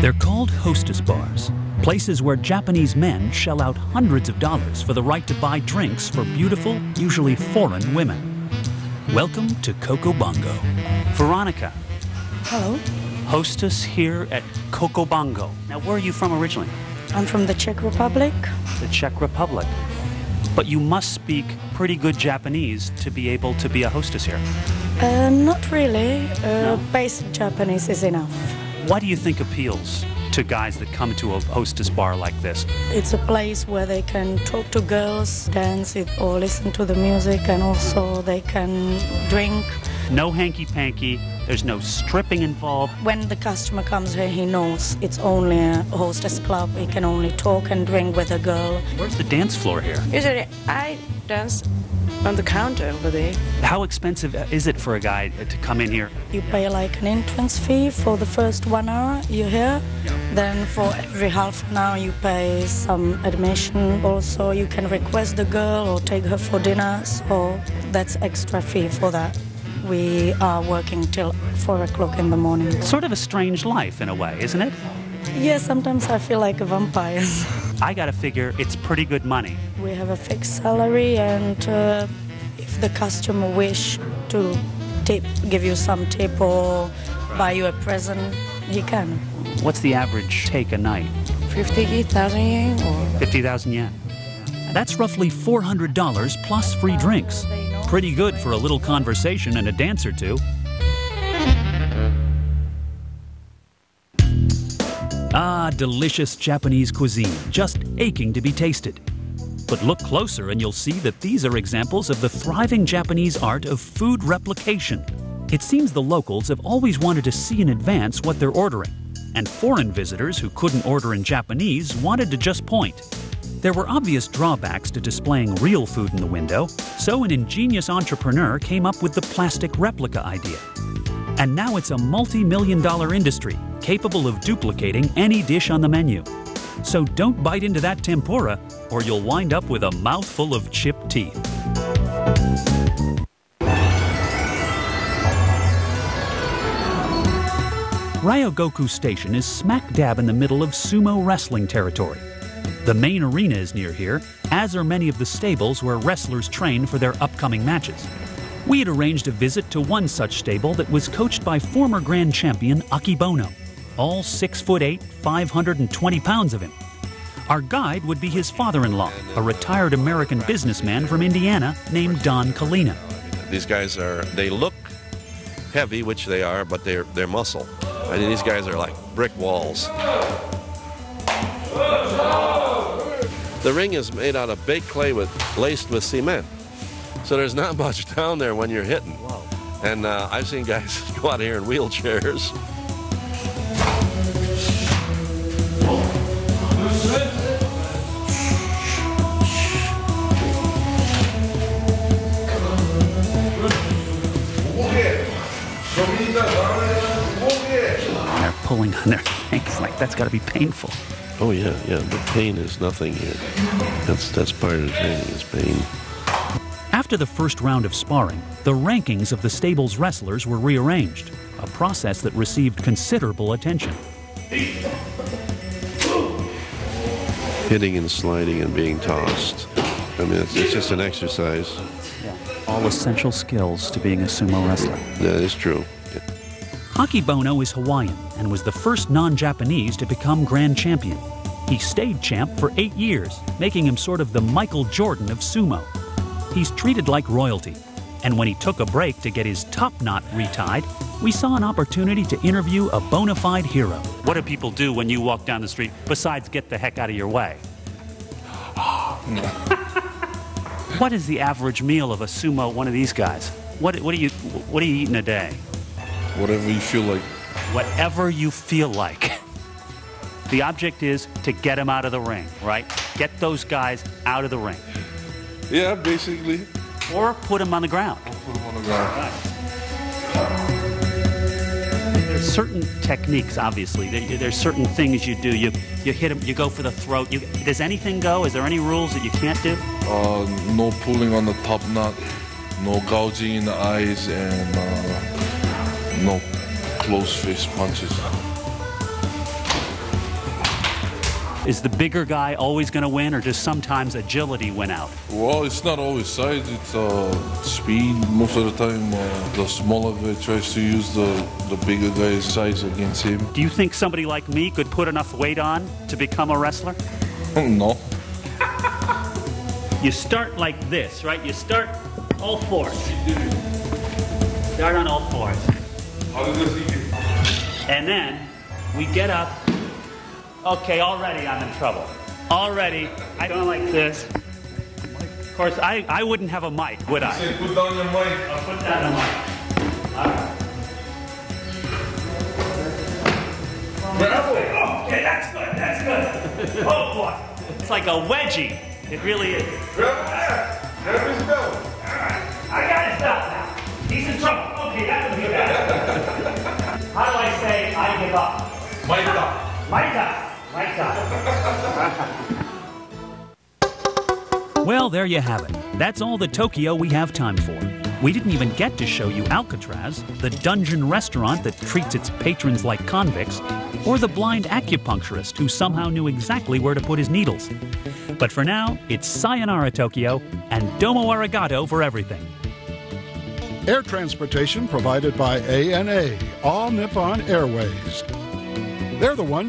They're called hostess bars, places where Japanese men shell out hundreds of dollars for the right to buy drinks for beautiful, usually foreign women. Welcome to Coco Bongo. Veronica, Hello, hostess here at Coco Bongo. Now, where are you from originally? I'm from the Czech Republic. The Czech Republic. But you must speak pretty good Japanese to be able to be a hostess here. Uh, not really. Uh, No? Basic Japanese is enough. What do you think appeals to guys that come to a hostess bar like this? It's a place where they can talk to girls, dance it, or listen to the music, and also they can drink. No hanky panky, there's no stripping involved. When the customer comes here, he knows it's only a hostess club. He can only talk and drink with a girl. Where's the dance floor here? Usually, I dance on the counter over there. How expensive is it for a guy to come in here? You pay like an entrance fee for the first one hour you're here. Then for every half an hour you pay some admission. Also you can request the girl or take her for dinner. So that's extra fee for that. We are working till four o'clock in the morning. Sort of a strange life in a way, isn't it? Yeah, sometimes I feel like a vampire. I gotta figure it's pretty good money. we have a fixed salary and uh, if the customer wish to tip, give you some tip or buy you a present, he can. What's the average take a night? 50,000 yen or 50,000 yen. That's roughly $400 plus free drinks. Pretty good for a little conversation and a dance or two. Ah, delicious Japanese cuisine, just aching to be tasted. But look closer and you'll see that these are examples of the thriving Japanese art of food replication. It seems the locals have always wanted to see in advance what they're ordering, and foreign visitors who couldn't order in Japanese wanted to just point. There were obvious drawbacks to displaying real food in the window, so an ingenious entrepreneur came up with the plastic replica idea. And now it's a multi million dollar industry capable of duplicating any dish on the menu. So don't bite into that tempura, or you'll wind up with a mouthful of chipped teeth. Ryogoku Station is smack dab in the middle of sumo wrestling territory. The main arena is near here, as are many of the stables where wrestlers train for their upcoming matches. We had arranged a visit to one such stable that was coached by former grand champion Akebono, all 6 foot 8, 520 pounds of him. Our guide would be his father-in-law, a retired American businessman from Indiana named Don Kalina. These guys are, they look heavy, which they are, but they're, they're muscle. I mean, these guys are like brick walls. The ring is made out of baked clay with laced with cement. So there's not much down there when you're hitting. And uh, I've seen guys go out here in wheelchairs. And they're pulling on their things like that's got to be painful. Oh yeah, yeah. The pain is nothing here. That's that's part of the training is pain. After the first round of sparring, the rankings of the stable's wrestlers were rearranged, a process that received considerable attention. Hitting and sliding and being tossed. I mean, it's, it's just an exercise. All essential skills to being a sumo wrestler. That is true. Akebono is Hawaiian and was the first non-Japanese to become grand champion. He stayed champ for eight years, making him sort of the Michael Jordan of sumo. He's treated like royalty, and when he took a break to get his top knot retied, we saw an opportunity to interview a bona fide hero. What do people do when you walk down the street besides get the heck out of your way? what is the average meal of a sumo one of these guys? What, what, do you, what do you eat in a day? Whatever you feel like. whatever you feel like. The object is to get them out of the ring, right? Get those guys out of the ring. Yeah, basically. Or put them on the ground. Put them on the ground. There's certain techniques, obviously. There- There's certain things you do. You, you hit them, you go for the throat. You, does anything go? Is there any rules that you can't do? Uh, no pulling on the top knot, no gouging in the eyes, and uh, no close fist punches. Is the bigger guy always going to win, or does sometimes agility win out? Well, it's not always size, it's uh, speed. Most of the time, uh, the smaller guy tries to use the, the bigger guy's size against him. Do you think somebody like me could put enough weight on to become a wrestler? no. You start like this, right? You start all fours. Start on all fours. And then we get up. Okay, already I'm in trouble. Already, I don't like this. Of course, I, I wouldn't have a mic, would I? Put down your mic. I'll put on the mic. All right. Okay, that's good, that's good. Oh boy, it's like a wedgie. It really is. I got his belt now. He's in trouble. Say I give up? Mic up. Mike up. Mike up. Well, there you have it. That's all the Tokyo we have time for. We didn't even get to show you Alcatraz, the dungeon restaurant that treats its patrons like convicts, or the blind acupuncturist who somehow knew exactly where to put his needles. But for now, it's sayonara Tokyo and domo arigato for everything. Air transportation provided by ANA, All Nippon Airways. They're the ones